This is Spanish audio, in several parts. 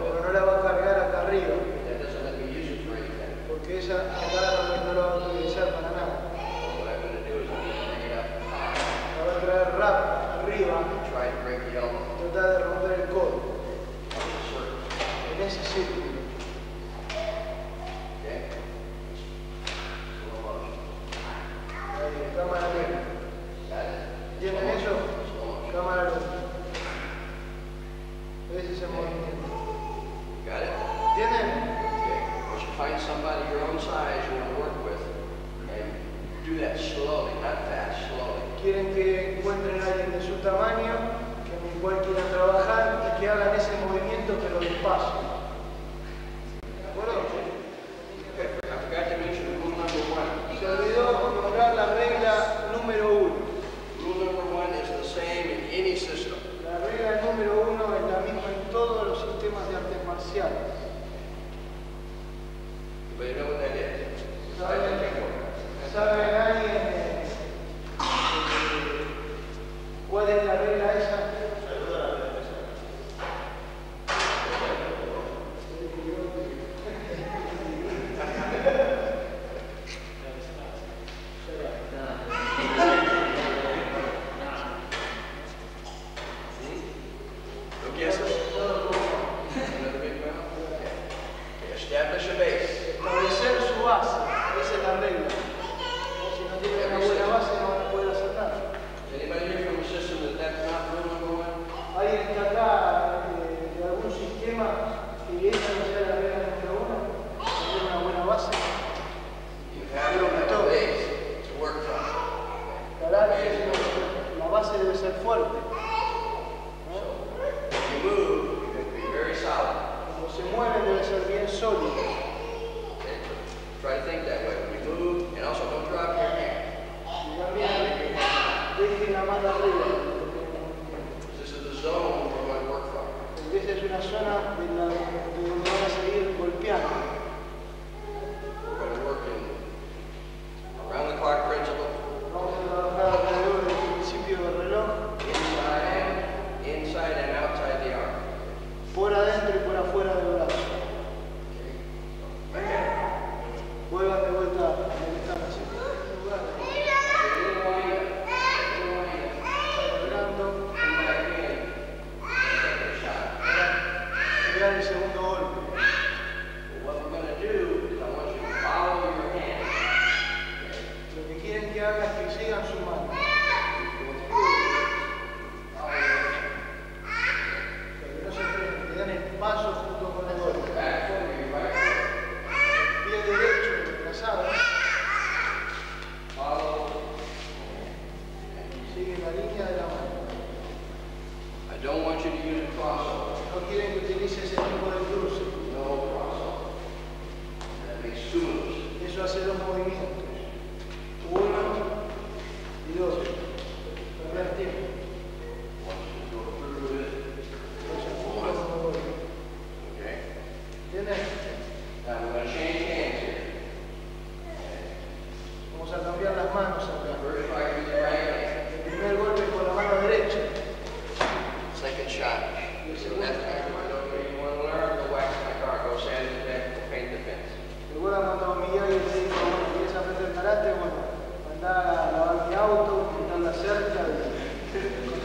Pero no la va a cargar acá arriba. Porque esa agarra no la va a utilizar para nada. La va a traer rap arriba. Trata de romper el codo. En ese círculo. cámara lenta. ¿Entienden quieren que encuentren a alguien de su tamaño, que en el cual quieran trabajar y que hagan ese movimiento pero despacio. ¿De acuerdo? Se olvidó nombrar la regla número uno. La regla número uno es la misma en todos los sistemas de artes marciales. ¿Saben? ¿Saben? You move, you have to be very solid. Se mueven debe ser bien sólido. Try to think that way. When you move, and also don't drop your hand. This is the zone we're work from. This is una zona de la, de donde a golpeando.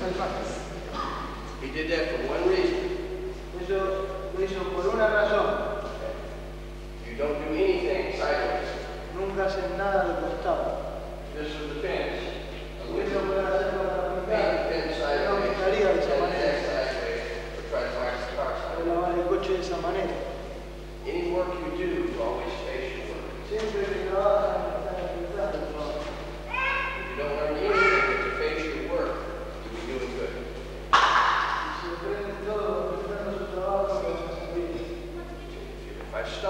benefactors. He did that for one reason. Eso lo por una razón. You don't do anything sideways. Nunca hacen nada de costado. This is the fence. Eso fue la segunda mitad. No me gustaría de esa manera. Pero lavar el coche de esa manera. Any work you do, is always face your work.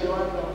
doing the